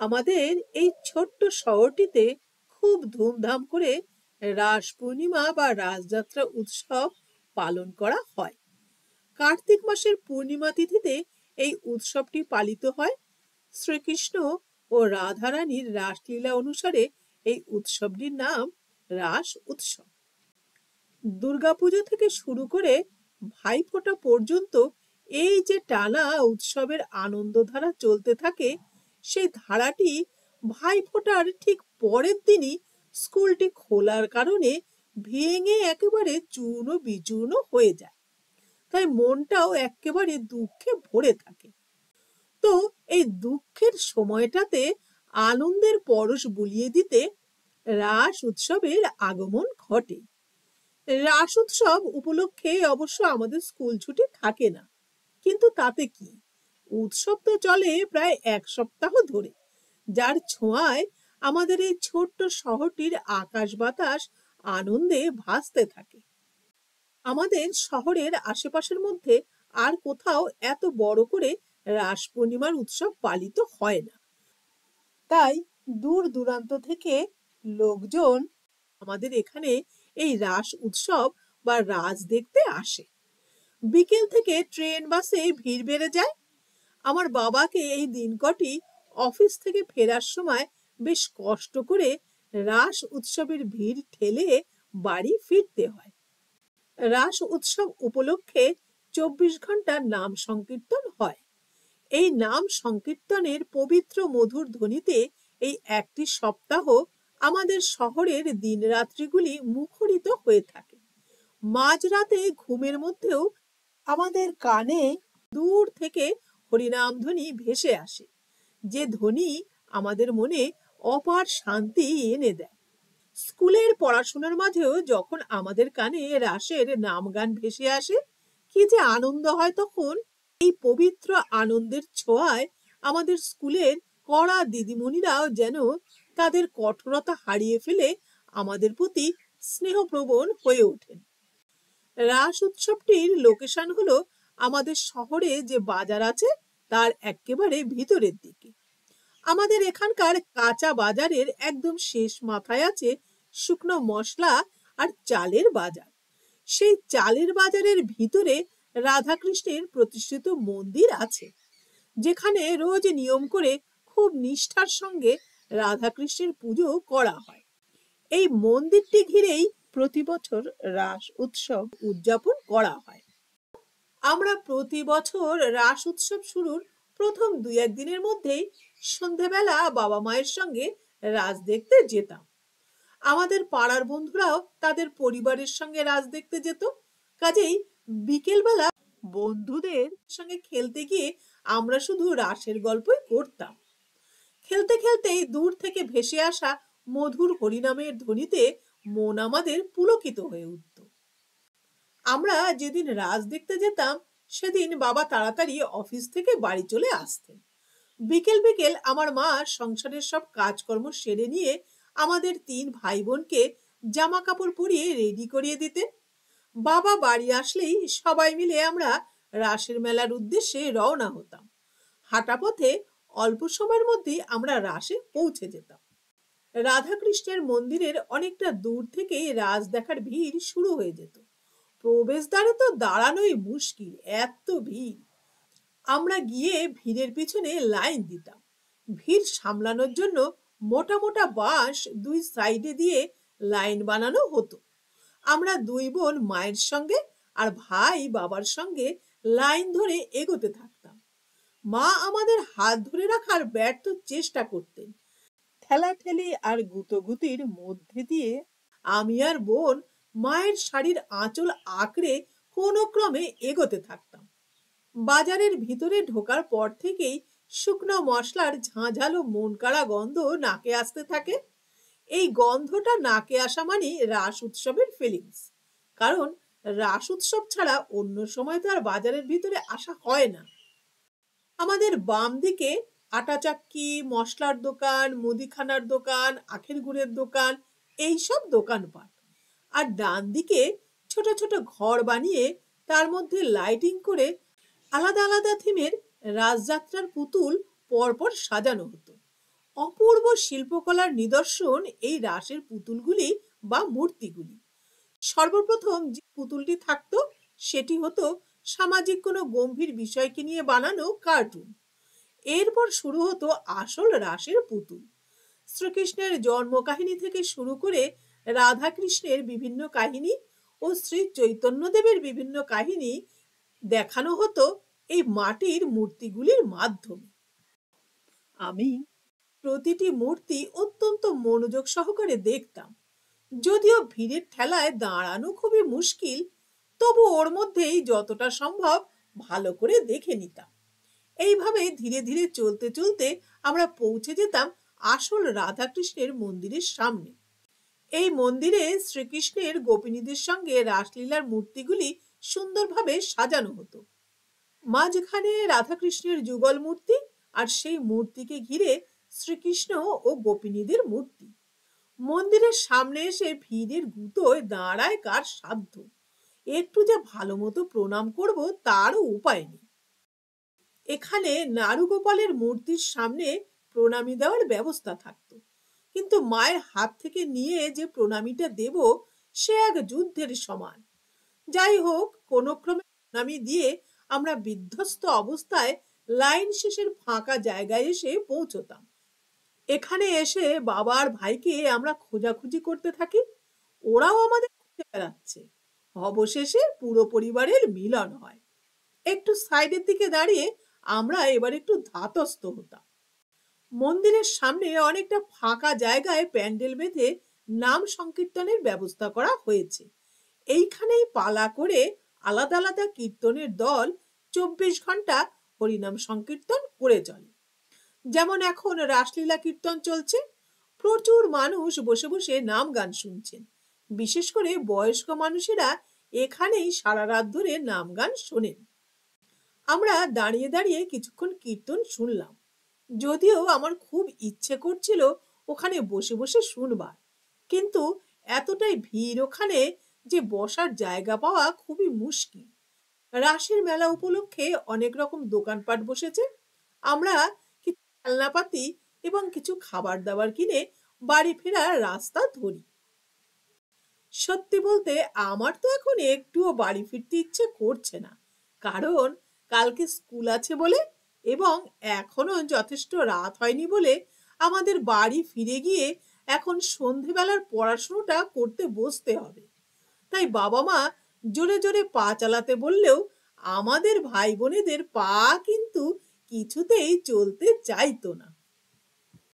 আমাদের এই ছোট্ট শহরটিতে খুব ধুমধাম করে রাস পূর্ণিমা বা রাসযাত্রা উৎসব পালন করা হয়। কার্তিক মাসের পূর্ণিমা তিথিতে এই উৎসবটি পালিত হয়। শ্রীকৃষ্ণ ও রাধারানীর রাসলীলা অনুসারে এই উৎসবটির নাম রাস উৎসব। দুর্গাপুজো থেকে শুরু করে ভাইফোঁটা পর্যন্ত এই যে টানা উৎসবের আনন্দধারা চলতে থাকে সেই ধারাটি ভাইফোঁটার ঠিক পরের দিনই স্কুলটি খোলার কারণে ভেঙে একেবারে চূর্ণ বিচূর্ণ হয়ে যায়। তাই মনটাও একেবারে দুঃখে ভরে থাকে। তো এই দুঃখের সময়টাতে আনন্দের পরশ বুলিয়ে দিতে রাস উৎসবের আগমন ঘটে। রাস উৎসব উপলক্ষে অবশ্য আমাদের স্কুল ছুটি থাকে না। কিন্তু তাতে কি? উৎসব তো চলে প্রায় এক সপ্তাহ ধরে। যার ছোঁয়ায় আমাদের এই ছোট্ট শহরটির আকাশ বাতাস আনন্দে ভাসতে থাকে। আমাদের শহরের আশেপাশের মধ্যে আর কোথাও এত বড় করে রাস পূর্ণিমার উৎসব পালিত হয় না। তাই দূর দূরান্ত থেকে লোকজন আমাদের এখানে এই রাস উৎসব বা রাজ দেখতে আসে। বিকেল থেকে ট্রেন, বাসে ভিড় বেড়ে যায় আমার বাবাকে এই দিনকটি অফিস থেকে ফেরার সময় বেশ কষ্ট করে রাস উৎসবের ভিড় ঠেলে বাড়ি ফিরতে হয়। রাস উৎসব উপলক্ষে চব্বিশ ঘণ্টা নাম সংকীর্তন হয়। এই নাম সংকীর্তনের পবিত্র মধুর ধ্বনিতে এই একটি সপ্তাহ আমাদের শহরের দিনরাত্রিগুলি মুখরিত হয়ে থাকে। মাঝরাতে ঘুমের মধ্যেও আমাদের কানে দূর থেকে হরিনাম ধ্বনি ভেসে আসে। যে ধ্বনি আমাদের মনে অপার শান্তি এনে দেয়। স্কুলের পড়াশোনার মাঝেও যখন আমাদের কানে রাসের নাম গান ভেসে আসে, কি যে আনন্দ হয় তখন। এই পবিত্র আনন্দের ছোঁয়ায় আমাদের স্কুলের কড়া দিদিমণিরাও যেন তাদের কঠোরতা হারিয়ে ফেলে আমাদের প্রতি স্নেহপ্রবণ হয়ে ওঠেন। রাস উৎসবটির লোকেশন হলো আমাদের শহরে যে বাজার আছে, তার একেবারে ভিতরের দিকে। আমাদের এখানকার কাঁচা বাজারের একদম শেষ মাথায় আছে শুকনো মশলা আর চালের বাজার। সেই চালের বাজারের ভিতরে রাধাকৃষ্ণের প্রতিষ্ঠিত মন্দির আছে, যেখানে রোজ নিয়ম করে খুব নিষ্ঠার সঙ্গে রাধাকৃষ্ণের পুজো করা হয়। এই মন্দিরটি ঘিরেই প্রতি বছর রাস উৎসব উদযাপন করা হয়। আমরা প্রতি বছর রাস উৎসব শুরুর প্রথম দুই একদিনের মধ্যেই সন্ধেবেলা বাবা মায়ের সঙ্গে রাজ দেখতে যেতাম। আমাদের পাড়ার বন্ধুরাও তাদের পরিবারের সঙ্গে রাজ দেখতে যেত। কাজেই বিকেলবেলা বন্ধুদের সঙ্গে খেলতে গিয়ে আমরা শুধু রাসের গল্পই করতাম। খেলতে খেলতেই দূর থেকে ভেসে আসা মধুর হরিনামের ধ্বনিতে মন আমাদের পুলকিত হয়ে উঠত। আমরা যেদিন রাজ দেখতে যেতাম, সেদিন বাবা তাড়াতাড়ি অফিস থেকে বাড়ি চলে আসতেন। বিকেল বিকেল আমার মা সংসারের সব কাজকর্ম সেরে নিয়ে আমাদের তিন ভাই বোনকে জামা কাপড় পরিয়ে রেডি করিয়ে দিতেন। বাবা বাড়ি আসলেই সবাই মিলে আমরা রাসের মেলার উদ্দেশ্যে রওনা হতাম। হাঁটা পথে অল্প সময়ের মধ্যেই আমরা রাসে পৌঁছে যেতাম। রাধাকৃষ্ণের মন্দিরের অনেকটা দূর থেকেই রাজ দেখার ভিড় শুরু হয়ে যেত। প্রবেশদ্বারে তো দাঁড়ানোই মুশকিল, এত ভিড়। আমরা গিয়ে ভিড়ের পিছনে লাইন দিতাম। ভিড় সামলানোর জন্য মোটা মোটা বাঁশ দুই সাইডে দিয়ে লাইন বানানো হতো। আমরা দুই বোন মায়ের সঙ্গে আর ভাই বাবার সঙ্গে লাইন ধরে এগোতে থাকতাম। মা আমাদের হাত ধরে রাখার ব্যর্থ চেষ্টা করতেন। ঠেলাঠেলি আর গুতোগুতির মধ্যে দিয়ে আমি আর বোন মায়ের শাড়ির আঁচল আঁকড়ে কোনো ক্রমে এগোতে থাকতাম। বাজারের ভিতরে ঢোকার পর থেকেই শুকনো মশলার ঝাঁঝালো মন কাড়া গন্ধ নাকে আসতে থাকে। এই গন্ধটা নাকে আসা মানে রাস উৎসবের ফিলিংস কারণ রাস উৎসব ছাড়া অন্য সময় তো আর বাজারের ভিতরে আসা হয় না। আমাদের বাম দিকে আটা চাক্কি মশলার দোকান, মুদিখানার দোকান, আখের গুড়ের দোকান, এইসব দোকানপাট। আর ডান দিকে ছোট ছোট ঘর বানিয়ে তার মধ্যে লাইটিং করে আলাদা আলাদা থিমের রাজযাত্রার পুতুল পরপর সাজানো হতো। অপূর্ব শিল্পকলার নিদর্শন এই রাসের পুতুলগুলি বা মূর্তিগুলি। সর্বপ্রথম যে পুতুলটি থাকতো, সেটি হতো সামাজিক কোনো গম্ভীর বিষয়কে নিয়ে বানানো কার্টুন এরপর শুরু হতো আসল রাসের পুতুল। শ্রীকৃষ্ণের জন্ম কাহিনী থেকে শুরু করে রাধা কৃষ্ণের বিভিন্ন কাহিনী ও শ্রী চৈতন্যদেবের বিভিন্ন কাহিনী দেখানো হতো এই মাটির মূর্তিগুলির মাধ্যমে। আমি প্রতিটি মূর্তি অত্যন্ত মনোযোগ সহকারে দেখতাম। যদিও ভিড়ের ঠেলায় দাঁড়ানো খুবই মুশকিল, তবু ওর মধ্যেই যতটা সম্ভব ভালো করে দেখে নিতাম। এইভাবে ধীরে ধীরে চলতে চলতে আমরা পৌঁছে যেতাম আসল রাধাকৃষ্ণের মন্দিরের সামনে। এই মন্দিরে শ্রীকৃষ্ণের গোপিনীদের সঙ্গে রাসলীলার মূর্তিগুলি সুন্দরভাবে সাজানো হতো। মাঝখানে রাধাকৃষ্ণের যুগল মূর্তি আর সেই মূর্তিকে ঘিরে শ্রীকৃষ্ণ ও গোপিনীদের মূর্তি। মন্দিরের সামনে এসে ভিড়ের গুতোয় দাঁড়ায় কার সাধ্য? একটু যে ভালো মতো প্রণাম করব তারও উপায় নেই। এখানে নারুগোপালের মূর্তির সামনে প্রণামী দেওয়ার ব্যবস্থা থাকতো। কিন্তু মায়ের হাত থেকে নিয়ে যে প্রণামীটা দেব, সে এক যুদ্ধের সমান। যাই হোক, কোনো ক্রমে প্রণামী দিয়ে আমরা বিধ্বস্ত অবস্থায় লাইন শেষের ফাঁকা জায়গায় এসে পৌঁছতাম। এখানে এসে বাবার ভাইকে আমরা খোঁজাখুঁজি করতে থাকি। ওরাও আমাদের খুঁজে বেড়াচ্ছে। অবশেষে পুরো পরিবারের মিলন হয়। একটু সাইডের দিকে দাঁড়িয়ে আমরা এবার একটু ধাতস্থ হতাম। মন্দিরের সামনে অনেকটা ফাঁকা জায়গায় প্যান্ডেল বেঁধে নাম সংকীর্তনের ব্যবস্থা করা হয়েছে। এইখানেই পালা করে আলাদা আলাদা কীর্তনের দল চব্বিশ ঘণ্টা হরিনাম সংকীর্তন করে চলে। যেমন এখন রাসলীলা কীর্তন চলছে, প্রচুর মানুষ বসে বসে নাম গান শুনছেন। বিশেষ করে বয়স্ক মানুষেরা এখানেই সারা রাত ধরে নাম গান শোনেন। আমরা দাঁড়িয়ে দাঁড়িয়ে কিছুক্ষণ কীর্তন শুনলাম। যদিও আমার খুব ইচ্ছে করছিল ওখানে বসে বসে শুনবার। কিন্তু এতটাই ভিড় ওখানে যে বসার জায়গা পাওয়া খুবই মুশকিল। রাসের মেলা উপলক্ষে অনেক রকম দোকানপাট বসেছে। আমরা কিছু খেলনাপাতি এবং কিছু খাবার দাবার কিনে বাড়ি ফেরার রাস্তা ধরি। সত্যি বলতে আমার তো এখন একটুও বাড়ি ফিরতে ইচ্ছে করছে না। কারণ কালকে স্কুল আছে বলে এবং এখনও যথেষ্ট রাত হয়নি বলে আমাদের বাড়ি ফিরে গিয়ে এখন সন্ধেবেলার পড়াশুনোটা করতে বসতে হবে। তাই বাবা মা জোরে জোরে পা চালাতে বললেও আমাদের ভাই বোনেদের পা কিন্তু কিছুতেই চলতে চাইতো না।